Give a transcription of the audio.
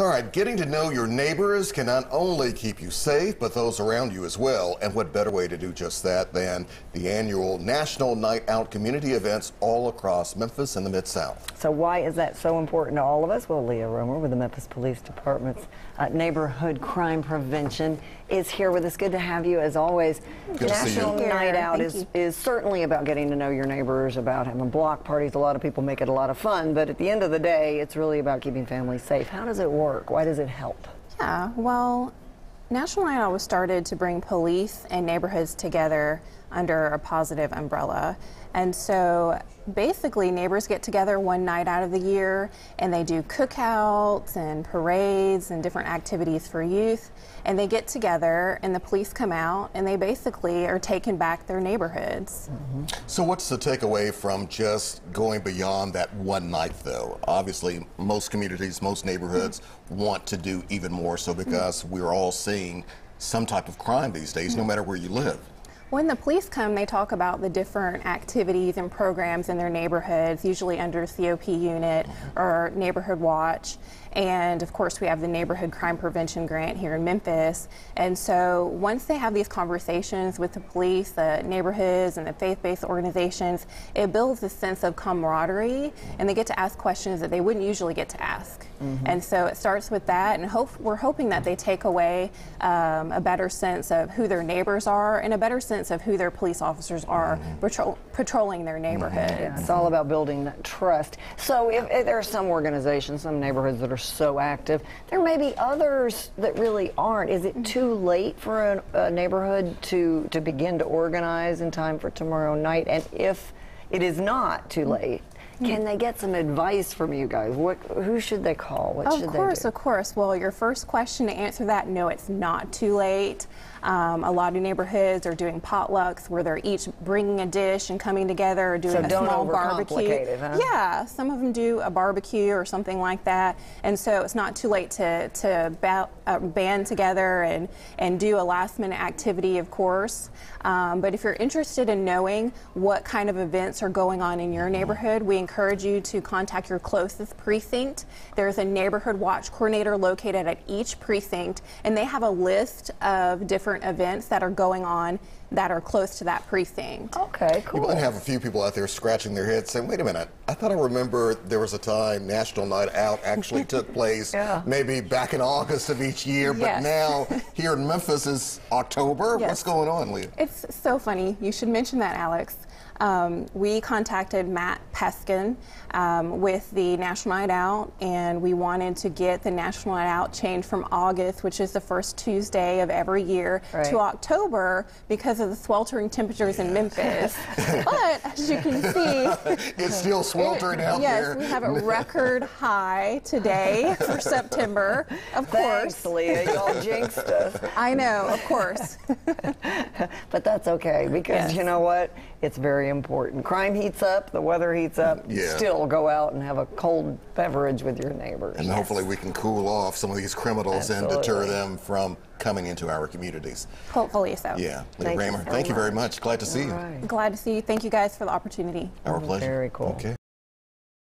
All right, getting to know your neighbors can not only keep you safe, but those around you as well. And what better way to do just that than the annual National Night Out community events all across Memphis and the Mid South? So, why is that so important to all of us? Well, Lia Roemer with the Memphis Police Department's uh, Neighborhood Crime Prevention is here with us. Good to have you as always. Good to see you. National Here. Night Out Thank is, you. is certainly about getting to know your neighbors, about having block parties. A lot of people make it a lot of fun, but at the end of the day, it's really about keeping families safe. How does it work? Why does it help? Yeah, well, National Night Out was started to bring police and neighborhoods together under a positive umbrella. And so basically, neighbors get together one night out of the year and they do cookouts and parades and different activities for youth. And they get together and the police come out and they basically are taking back their neighborhoods. Mm-hmm. So, what's the takeaway from just going beyond that one night, though? Obviously, most communities, most neighborhoods mm-hmm. want to do even more so because mm-hmm. we're all seeing some type of crime these days, no matter where you live. When the police come, they talk about the different activities and programs in their neighborhoods, usually under COP unit or Neighborhood Watch. And of course, we have the Neighborhood Crime Prevention Grant here in Memphis. And so once they have these conversations with the police, the neighborhoods, and the faith based organizations, it builds a sense of camaraderie and they get to ask questions that they wouldn't usually get to ask. And so it starts with that, and hope, we're hoping that they take away um, a better sense of who their neighbors are and a better sense of who their police officers are mm-hmm. patrol, patrolling their neighborhood. Mm-hmm. It's all about building that trust. So, if, if there are some organizations, some neighborhoods that are so active, there may be others that really aren't. Is it mm-hmm. too late for a, a neighborhood to to begin to organize in time for tomorrow night? And if it is not too late, can they get some advice from you guys? What who should they call? What Of should course, they do? of course. Well, your first question to answer that, no, it's not too late. Um, a lot of neighborhoods are doing potlucks where they're each bringing a dish and coming together or doing So a don't small barbecue. huh? Yeah, some of them do a barbecue or something like that, and so it's not too late to to ba- uh, band together and and do a last minute activity, of course. Um, but if you're interested in knowing what kind of events are going on in your neighborhood, we encourage you to contact your closest precinct. There's a neighborhood watch coordinator located at each precinct, and they have a list of different events that are going on that are close to that precinct. Okay, cool. You might have a few people out there scratching their heads saying, wait a minute, I thought I remember there was a time National Night Out actually took place Yeah. maybe back in August of each year, but Yes. now here in Memphis is October. Yes. What's going on, Lia? It's so funny. You should mention that, Alex. Um, we contacted Matt Peskin um, with the National Night Out, and we wanted to get the National Night Out changed from August, which is the first Tuesday of every year, Right. to October because of the sweltering temperatures in Memphis. but as you can see, It's still sweltering out yes, there. we have a record high today for September. Of Thanks, course. Lia. Y'all jinxed us. I know, of course. But that's okay because Yes. you know what? It's very important. Crime heats up, the weather heats up. Yeah. Still go out and have a cold beverage with your neighbors. And hopefully we can cool off some of these criminals and deter them from coming into our communities. Hopefully so. Yeah. Lia Thank you Roemer, so thank you very much. much. Glad to see you. Right. Glad to see you. Thank you guys for the opportunity. Our pleasure. Very cool. Okay.